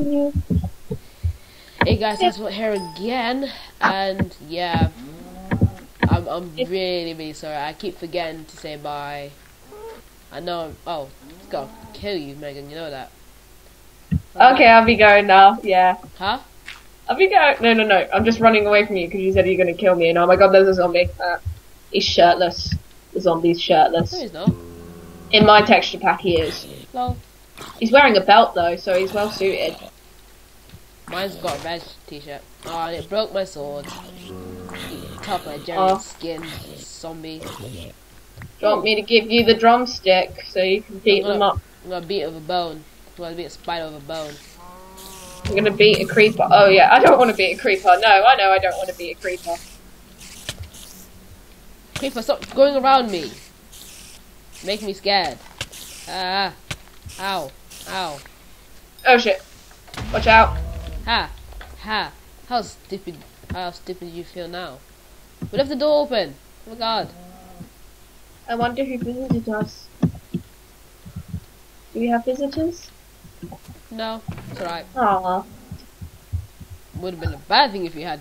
Hey guys, it's what here again, and yeah, I'm I'm really really sorry. I keep forgetting to say bye. I know. Oh, it's gonna kill you, Megan. You know that. Okay, I'll be going now. Yeah. Huh? I'll be going. No, no, no. I'm just running away from you because you said you're gonna kill me. And oh my god, there's a zombie. Uh, he's shirtless. The zombie's shirtless. No, shirtless. he's not. In my texture pack, he is. Lol. He's wearing a belt though, so he's well suited. Mine's got a red t-shirt. Oh, it broke my sword. Tough like Jerry Oh. skin zombie. Do you want me to give you the drumstick so you can beat them up? I'm gonna beat it with a bone. I'm gonna beat a spider with a bone. I'm gonna beat a creeper. Oh yeah, I don't want to beat a creeper. No, I know I don't want to beat a creeper. Creeper, stop going around me. Make me scared. Ah. Ow. Ow. Oh shit! Watch out! Ha. Ha. How stupid. How stupid do you feel now? We left the door open. Oh my god. I wonder who visited us. Do we have visitors? No. It's alright. Aww. Would have been a bad thing if you had.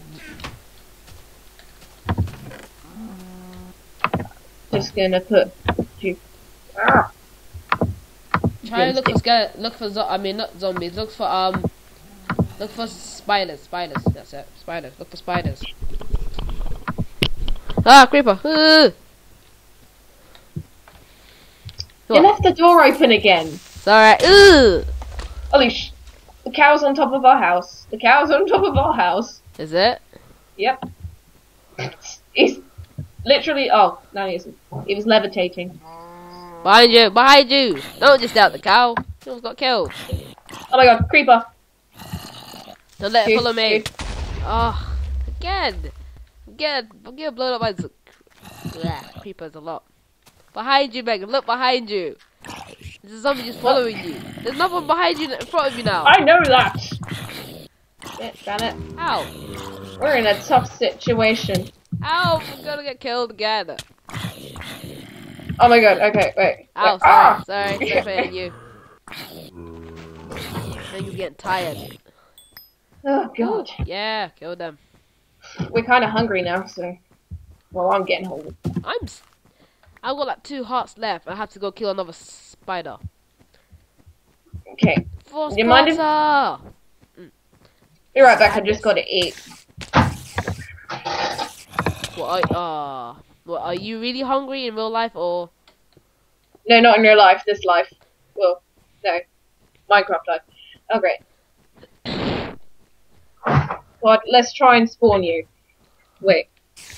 Just gonna put you. Ah. Try and look for. Look for zo- I mean not zombies. Look for um. Look for spiders. Spiders. That's it. Spiders. Look for spiders. Ah, creeper. Uh. You left the door open again. It's alright. Ooh. Holy sh! The cow's on top of our house. The cow's on top of our house. Is it? Yep. He's literally. Oh, no, he isn't. He was levitating. Behind you. Behind you. Don't just out the cow. Almost got killed. Oh my god, creeper! Don't let it follow me. Oh, again. Again. I'm getting blown up by the yeah, creepers a lot. Behind you, Megan. Look behind you. There's a zombie just following you. There's another one behind you in front of you now. I know that. Shit, damn it! Ow. We're in a tough situation. Ow. I'm gonna get killed again. Oh my god. Okay, wait. Ow. Sorry. Ah! Sorry. Sorry for hitting you. Megan's getting tired. Oh god. Yeah. Kill them. We're kind of hungry now, so. Well, I'm getting hungry. I'm. s- I've got like two hearts left. I have to go kill another spider. Okay. Force You mind if- quarter. Be right back. I just gotta eat. What are, uh, what, are you really hungry in real life or? No, not in real life. This life. Well, no. Minecraft life. Oh great. God, let's try and spawn you. Wait.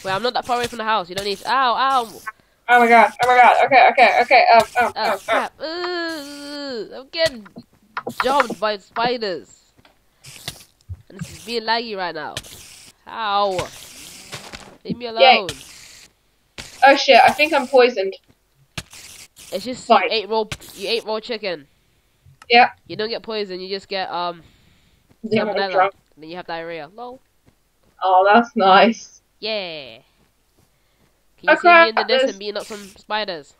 Wait, I'm not that far away from the house. You don't need. Ow, ow. Oh my god. Oh my god. Okay. Okay. Okay. Um. Um. Oh, um, um. crap. I'm getting jumped by spiders. And this is being laggy right now. Ow. Leave me alone. Oh shit. I think I'm poisoned. It's just Fine. you ate raw. You ate raw chicken. Yeah. You don't get poison. You just get um Yeah, salmonella. And then you have diarrhea. Lol. Oh, that's nice. Yeah. Can you Oh, see me in the distance there's- beating up some spiders?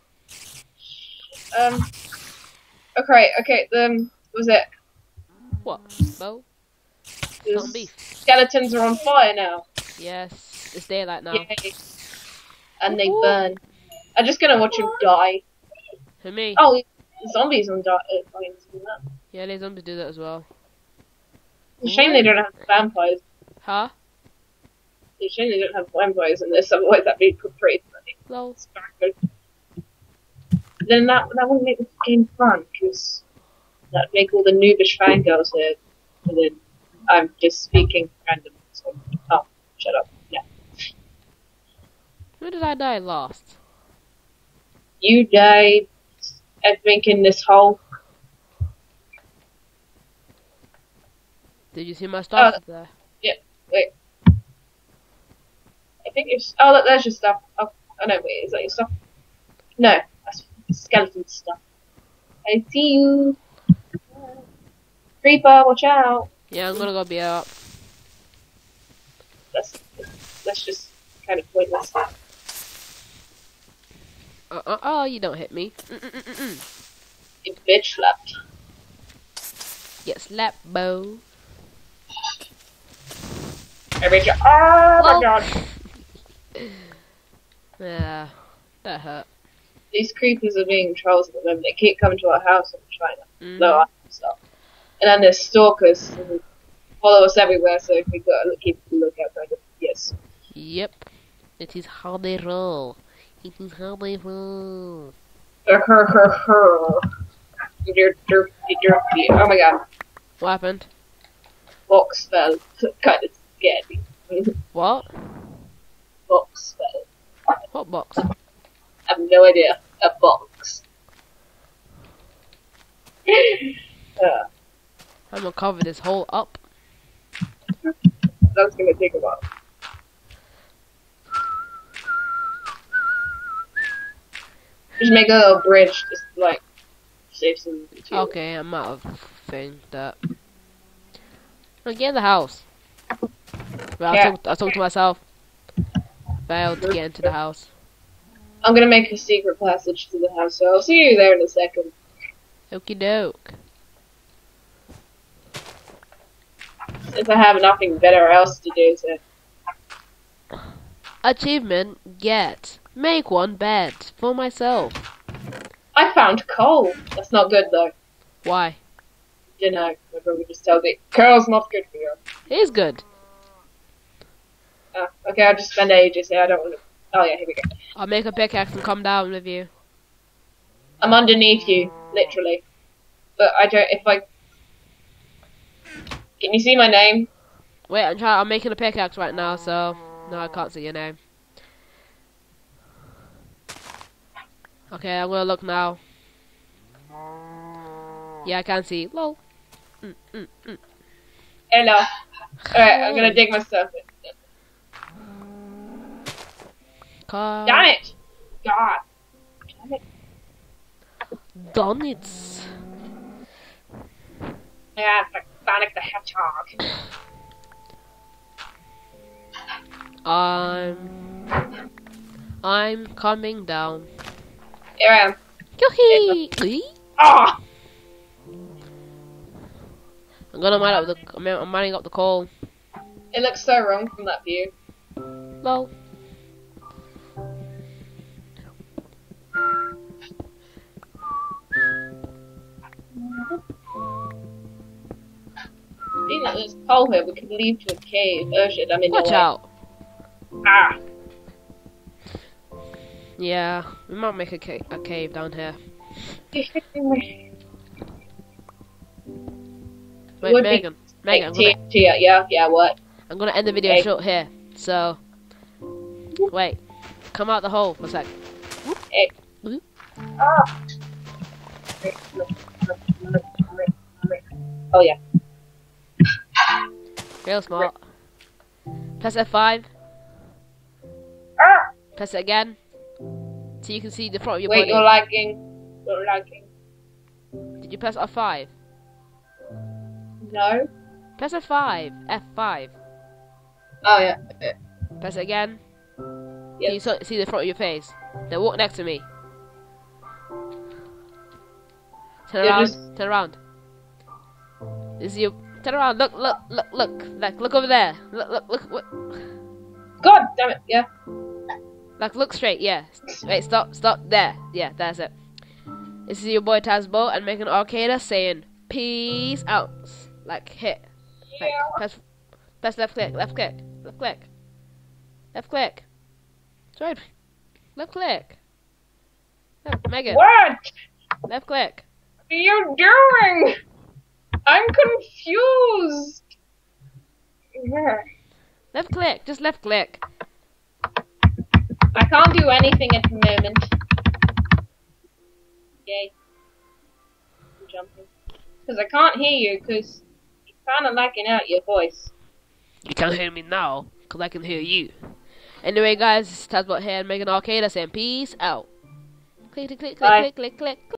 Um. Okay. Okay. Um. Was it? What? The beef. Skeletons are on fire now. Yes. It's daylight now. Yay. And they Woohoo. burn. I'm just gonna watch them die. For me. Oh, zombies on die. And. Yeah, they zombies do that as well. It's a shame they don't have vampires. Huh? It's a shame they don't have vampires in this. Otherwise, that'd be pretty funny. Lol. Then that that would make the game fun because that'd make all the noobish fangirls here. And then I'm just speaking random. So, oh, shut up. Yeah. Where did I die last? You died. I think in this hole. Did you see my stuff there? Yeah, Wait. I think it's. Oh, look, there's your stuff. Oh, oh no, wait, is that your stuff? No, that's skeleton stuff. I see you. Creeper, watch out. Yeah, I'm gonna go be up. That's that's just kind of pointless. Uh uh oh, you don't hit me. Mm-mm-mm-mm. You bitch slapped. Get slapped, bo. I reach out. Oh Well- my god. Yeah, that hurt. These creepers are being trolls at the moment. They keep coming to our house and trying to Mhm. blow up and stuff. And then there's stalkers who follow us everywhere, so if we got to keep a lookout. Kind of. Yes. Yep. It is how they roll. It is how they roll. Oh my god. What happened? Box fell. kind of scared me. What? Box fell. What box? I have no idea. A box. uh, I'm gonna cover this hole up. that's gonna take a while. Just make a little bridge, just like save some material. Okay, I'm out of thing that. Oh, get in the house. I, Yeah. talked, I talked to myself. Failed to get into the house. I'm gonna make a secret passage to the house, so I'll see you there in a second. Okie doke. Since I have nothing better else to do, so Achievement get. Make one bed for myself. I found coal. That's not good though. Why? You know, my brother just tells me coal's not good for you. It is good. Uh, okay, I'll just spend ages here. I don't want to. Oh yeah, here we go. I'll make a pickaxe and come down with you. I'm underneath you, literally. But I don't. If I can you see my name? Wait, I'm trying. I'm making a pickaxe right now, so no, I can't see your name. Okay, I'm gonna look now. Yeah, I can see. Lol. Mm, mm, mm. Hello. Alright, I'm gonna dig myself in. Car- Damn it! God. Damn it. Done it. Yeah, it's like Sonic the Hedgehog. I'm. I'm coming down. Here I am. Yoo-hee! Ah! I'm gonna mine up the. I'm I'm mining up the coal. It looks so wrong from that view. Lol. Being that there's coal here, we could leave to a cave. Oh shit, I'm in Watch your way. out. Ah! Yeah, we might make a, ca- a cave down here. You're hitting me. Wait, Would Megan. Megan, I'm gonna, yeah, yeah, what? I'm gonna end the video Okay. short here. So, wait, come out the hole for a sec. Ah! Oh yeah. Real smart. Press F5. Ah! Press it again. So you can see the front of your Wait, body. you're lagging. You're lagging. Did you press F5? No? Press F5. F5. Oh yeah. Okay. Press it again. Yep. You see the front of your face? Then walk next to me. Turn Yeah, around. just- Turn around. This is your. Turn around. Look, look, look, look. Like, look over there. Look, look, look. look. God damn it, yeah. Like, look straight. Yeah. Wait, stop, stop. There. Yeah, that's it. This is your boy Tazzbolt and Megan Arcade saying peace out. Like, hit. Like, Yeah. press, press left click, left click, left click, left click. Sorry, left click. Left, Megan, What left click. What are you doing? I'm confused. Yeah. Left click, just left click. I can't do anything at the moment. Yay. I'm jumping. Because I can't hear you, because you're kind of lacking out your voice. You can't hear me now, cause I can hear you. Anyway, guys, this is Tazzbolt here and Megan Arcade saying peace out. Click, click, click, Bye. click, click, click, click.